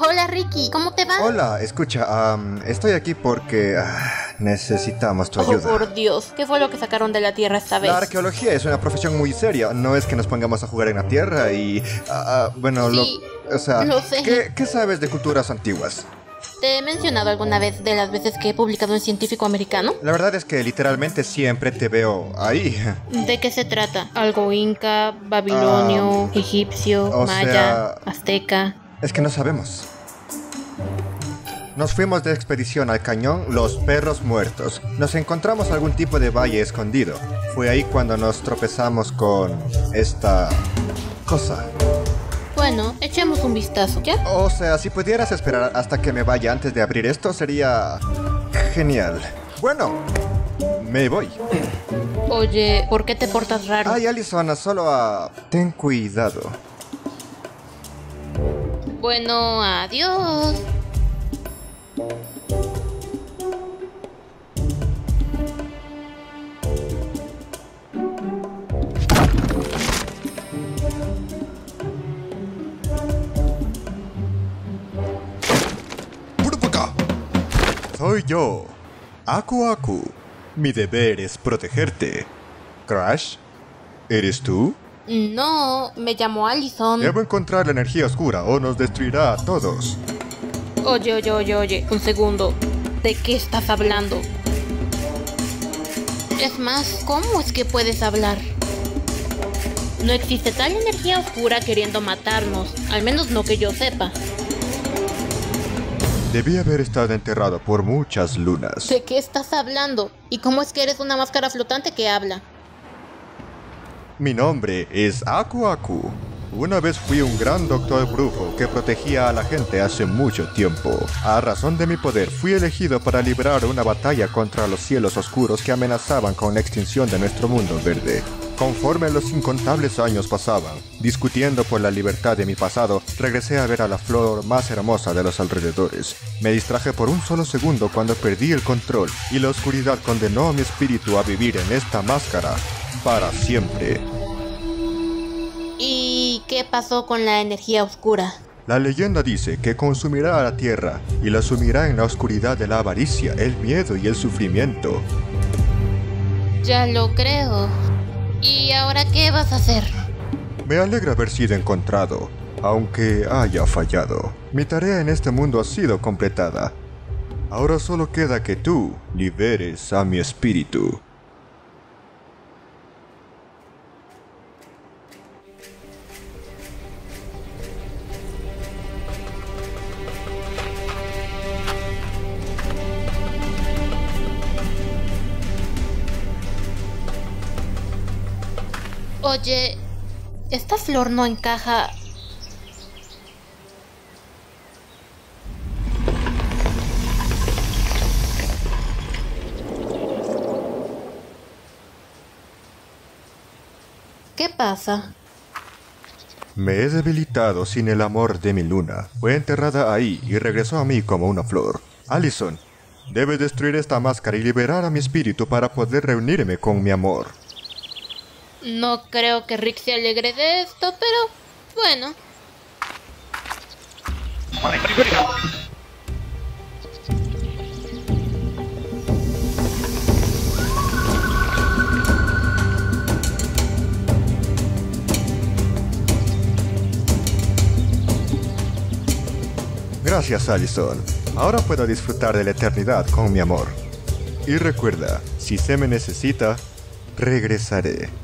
Hola Ricky, ¿cómo te va? Hola, escucha, estoy aquí porque ah, necesitamos tu Oh, ayuda. por Dios, ¿qué fue lo que sacaron de la Tierra esta vez? La arqueología es una profesión muy seria. No es que nos pongamos a jugar en la tierra y. ah, ah, bueno, Sí, lo. O sea, lo sé. ¿qué, qué sabes de culturas antiguas? ¿Te he mencionado alguna vez de las veces que he publicado en Científico Americano? La verdad es que literalmente siempre te veo ahí. ¿De qué se trata? ¿Algo inca, babilonio, egipcio, o maya, sea- azteca? Es que no sabemos. Nos fuimos de expedición al cañón Los Perros Muertos. Nos encontramos algún tipo de valle escondido. Fue ahí cuando nos tropezamos con esta cosa. Bueno, echemos un vistazo, ¿ya? O sea, si pudieras esperar hasta que me vaya antes de abrir esto sería genial. Bueno, me voy. Oye, ¿por qué te portas raro? Ay, Alison, solo a... Ten cuidado. Bueno, adiós. Soy yo, Aku Aku. Mi deber es protegerte. Crash, ¿eres tú? No, me llamo Allison. Debo encontrar la energía oscura o nos destruirá a todos. Oye, oye, oye, oye, un segundo. ¿De qué estás hablando? Es más, ¿cómo es que puedes hablar? No existe tal energía oscura queriendo matarnos, al menos no que yo sepa. Debí haber estado enterrado por muchas lunas. ¿De qué estás hablando? ¿Y cómo es que eres una máscara flotante que habla? Mi nombre es Aku Aku. Una vez fui un gran doctor brujo que protegía a la gente hace mucho tiempo. A razón de mi poder, fui elegido para librar una batalla contra los cielos oscuros que amenazaban con la extinción de nuestro mundo verde. Conforme los incontables años pasaban, discutiendo por la libertad de mi pasado, regresé a ver a la flor más hermosa de los alrededores. Me distraje por un solo segundo cuando perdí el control y la oscuridad condenó a mi espíritu a vivir en esta máscara para siempre. ¿Y qué pasó con la energía oscura? La leyenda dice que consumirá a la tierra y la sumirá en la oscuridad de la avaricia, el miedo y el sufrimiento. Ya lo creo. ¿Y ahora qué vas a hacer? Me alegra haber sido encontrado, aunque haya fallado. Mi tarea en este mundo ha sido completada. Ahora solo queda que tú liberes a mi espíritu. Oye, esta flor no encaja. ¿Qué pasa? Me he debilitado sin el amor de mi luna. Fue enterrada ahí y regresó a mí como una flor. Allison, debes destruir esta máscara y liberar a mi espíritu para poder reunirme con mi amor. No creo que Rick se alegre de esto, pero bueno. Gracias, Allison. Ahora puedo disfrutar de la eternidad con mi amor. Y recuerda, si se me necesita, regresaré.